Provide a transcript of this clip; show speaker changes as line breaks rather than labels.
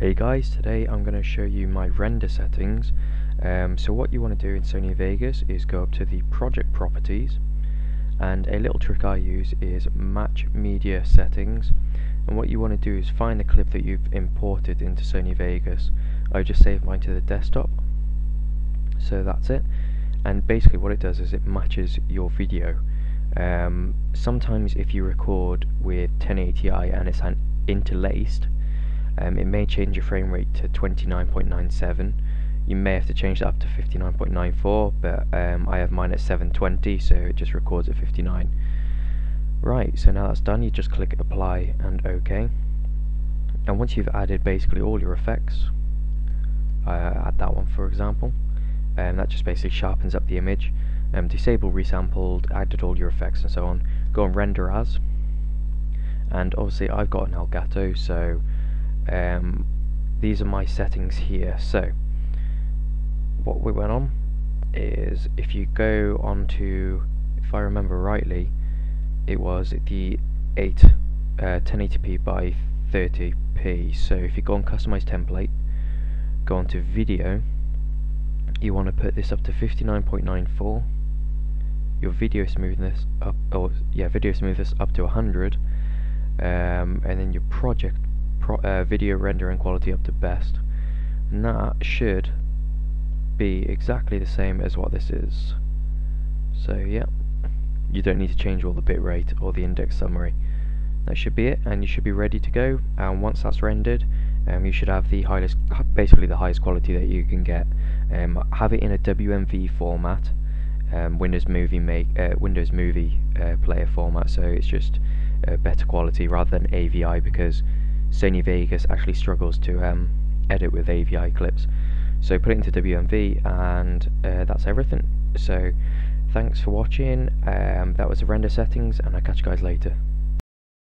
Hey guys, today I'm going to show you my render settings. Um, so what you want to do in Sony Vegas is go up to the project properties and a little trick I use is match media settings and what you want to do is find the clip that you've imported into Sony Vegas. I just saved mine to the desktop so that's it and basically what it does is it matches your video. Um, sometimes if you record with 1080i and it's an interlaced um, it may change your frame rate to 29.97 you may have to change that up to 59.94 but um, I have mine at 720 so it just records at 59 right so now that's done you just click apply and OK. And once you've added basically all your effects uh, add that one for example and um, that just basically sharpens up the image. Um, disable resampled, added all your effects and so on. Go and render as. And obviously I've got an Elgato so um, these are my settings here. So what we went on is if you go on to if I remember rightly it was the 8 uh, 1080p by 30p so if you go on customize template go on to video you want to put this up to 59.94 your video smoothness up or yeah video smoothness up to 100 um, and then your project pro uh, video rendering quality up to best. And that should be exactly the same as what this is. So yeah. You don't need to change all the bitrate or the index summary. That should be it and you should be ready to go. And once that's rendered um, you should have the highest basically the highest quality that you can get. Um, have it in a WMV format um, Windows Movie make uh, Windows Movie uh, player format so it's just uh, better quality rather than AVI because Sony Vegas actually struggles to um, edit with AVI clips. So put it into WMV and uh, that's everything. So thanks for watching, um, that was the render settings and I'll catch you guys later.